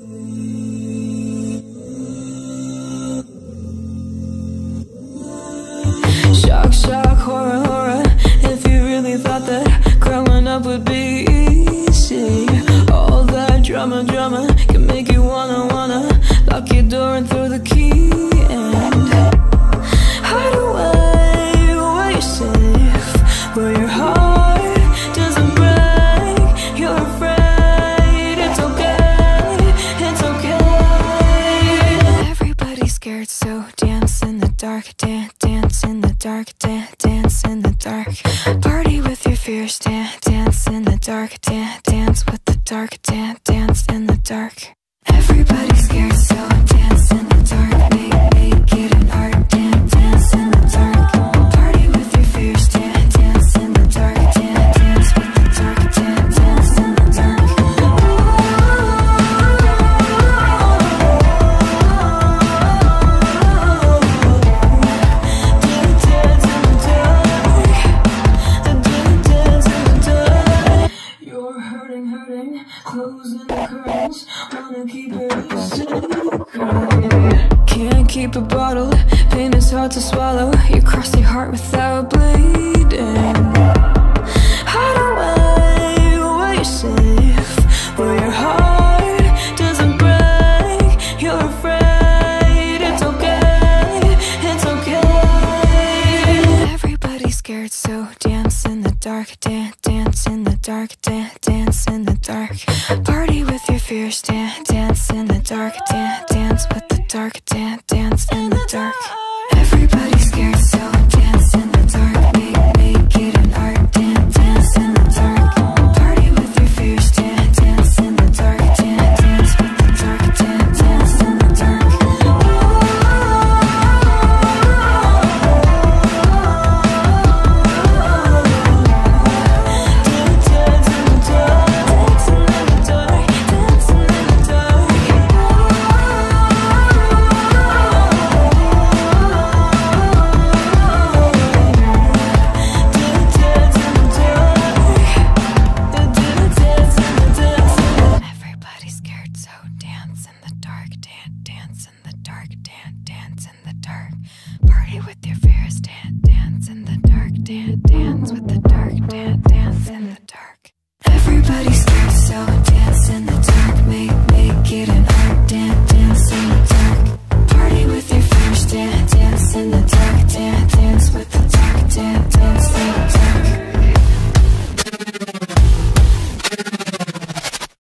Shock, shock, horror, horror. If you really thought that growing up would be scared, so dance in the dark, dance, dance in the dark, dance, dance in the dark. Party with your fears, dance, dance in the dark, dance, dance with the dark, dance, dance in the dark. Everybody's scared, so closing the curtains, wanna keep it secret. Can't keep it bottled, pain is hard to swallow. You cross your heart without bleeding. Hide away where you're safe, where your heart doesn't break. You're afraid it's okay, it's okay. Everybody's scared, so dance in the dark, dance, dance in the dark, dance, dance in the dark. Party with your fears, dance, dance in the dark, dance, dance with the dark, dance,